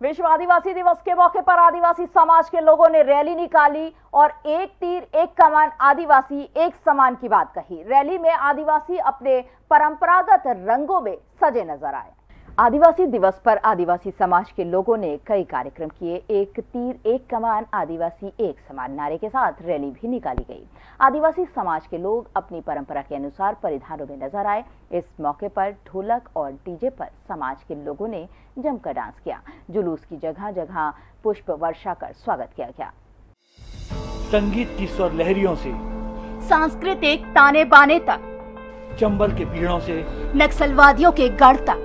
विश्व आदिवासी दिवस के मौके पर आदिवासी समाज के लोगों ने रैली निकाली और एक तीर, एक कमान आदिवासी एक समान की बात कही। रैली में आदिवासी अपने परंपरागत रंगों में सजे नज़र आए। आदिवासी दिवस पर आदिवासी समाज के लोगों ने कई कार्यक्रम किए। एक तीर एक कमान आदिवासी एक समान नारे के साथ रैली भी निकाली गई। आदिवासी समाज के लोग अपनी परंपरा के अनुसार परिधानों में नज़र आए। इस मौके पर ढोलक और डीजे पर समाज के लोगों ने जमकर डांस किया। जुलूस की जगह जगह पुष्प वर्षा कर स्वागत किया गया। संगीत की स्वर लहरियों से सांस्कृतिक ताने बाने तक चंबल के पीड़ों से नक्सलवादियों के गढ़ तक।